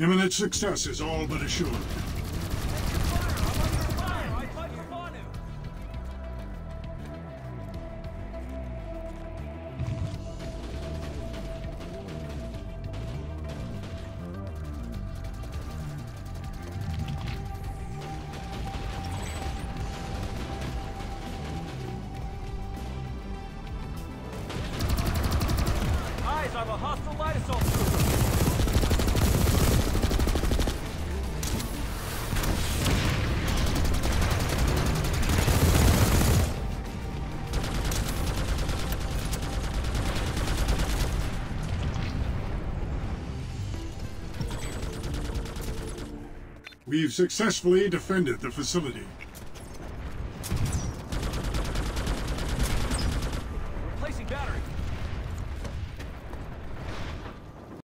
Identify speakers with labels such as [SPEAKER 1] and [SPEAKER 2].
[SPEAKER 1] Imminent success is all but assured.
[SPEAKER 2] Eyes on a hostile light assault
[SPEAKER 1] We've successfully defended the facility.
[SPEAKER 2] Replacing battery.